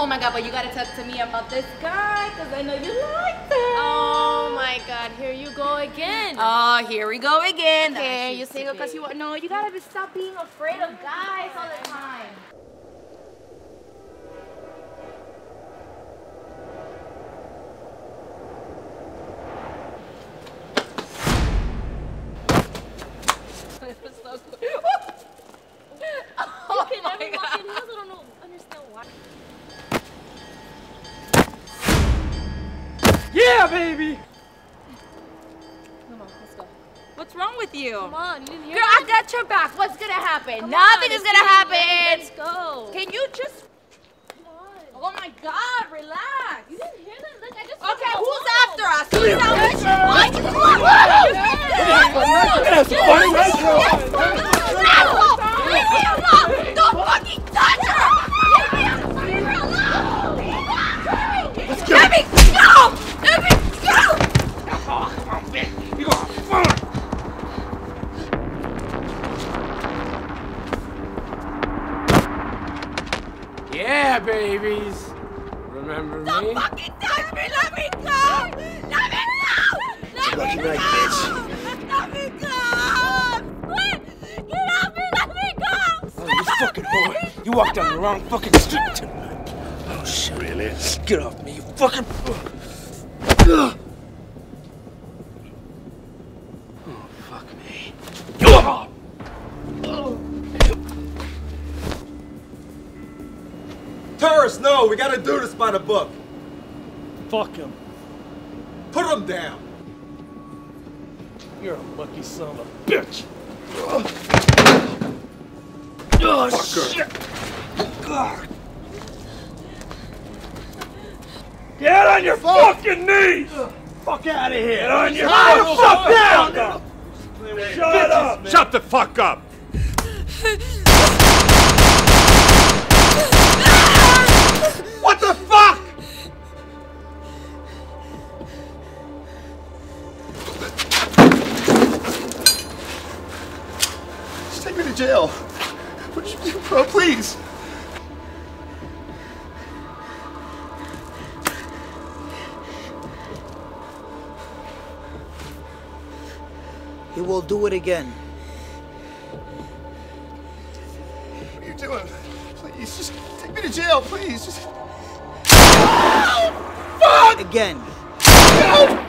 Oh my god, but you gotta talk to me about this guy, because I know you like him. Oh my god, here you go again. Oh, here we go again. Okay, you single because you want. No, you gotta be, stop being afraid of guys all the time. You can oh never walk in heels. I don't know, baby! Come on, let's go. What's wrong with you? Come on, you didn't hear Girl, me? I got your back. What's gonna happen? Come Nothing on, is gonna getting late. happen. Let's go. Can you just? Come on. Oh my God, relax. You didn't hear that? Look, I just Okay, who's hello. after us? Who's after us? What? Leave Yeah, babies. Remember Don't me? fucking touch me! Let me go! Let me go! Let Lucky me night, go! Let me go! Wait! Get off me! Let me go! Oh, you fucking whore. You walked down the wrong fucking street tonight. Oh, shit. Really? Get off me, you fucking... Oh, fuck me. Tourists, no, we gotta do this by the book. Fuck him. Put him down. You're a lucky son of a bitch. Oh, shit. God. Get on your fucking knees! Fuck out of here! Get on your fuck down! Shut up! Shut the fuck up! jail. What did you do, bro? Please. He will do it again. What are you doing? Please, just take me to jail, please. Just... Again. No!